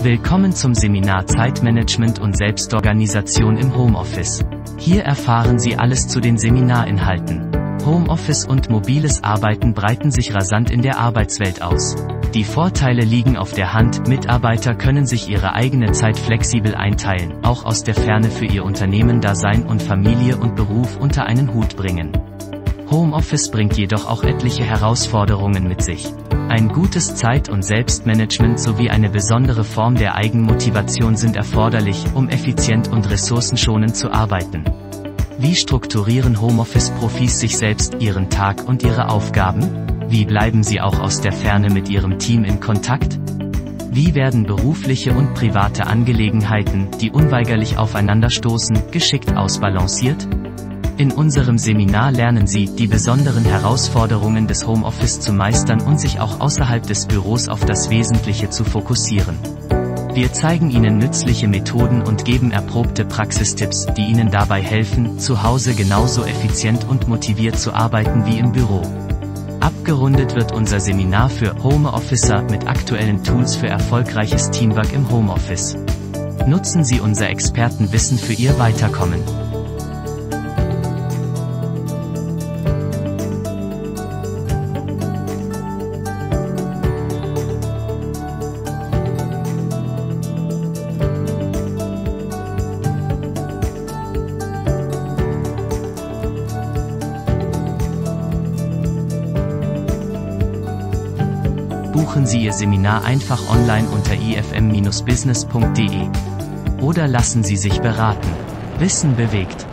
Willkommen zum Seminar Zeitmanagement und Selbstorganisation im Homeoffice. Hier erfahren Sie alles zu den Seminarinhalten. Homeoffice und mobiles Arbeiten breiten sich rasant in der Arbeitswelt aus. Die Vorteile liegen auf der Hand, Mitarbeiter können sich ihre eigene Zeit flexibel einteilen, auch aus der Ferne für ihr Unternehmen Dasein und Familie und Beruf unter einen Hut bringen. Homeoffice bringt jedoch auch etliche Herausforderungen mit sich. Ein gutes Zeit- und Selbstmanagement sowie eine besondere Form der Eigenmotivation sind erforderlich, um effizient und ressourcenschonend zu arbeiten. Wie strukturieren Homeoffice-Profis sich selbst, ihren Tag und ihre Aufgaben? Wie bleiben sie auch aus der Ferne mit ihrem Team in Kontakt? Wie werden berufliche und private Angelegenheiten, die unweigerlich aufeinanderstoßen, geschickt ausbalanciert? In unserem Seminar lernen Sie, die besonderen Herausforderungen des Homeoffice zu meistern und sich auch außerhalb des Büros auf das Wesentliche zu fokussieren. Wir zeigen Ihnen nützliche Methoden und geben erprobte Praxistipps, die Ihnen dabei helfen, zu Hause genauso effizient und motiviert zu arbeiten wie im Büro. Abgerundet wird unser Seminar für Home Officer mit aktuellen Tools für erfolgreiches Teamwork im Homeoffice. Nutzen Sie unser Expertenwissen für Ihr Weiterkommen. Buchen Sie Ihr Seminar einfach online unter ifm-business.de. Oder lassen Sie sich beraten. Wissen bewegt.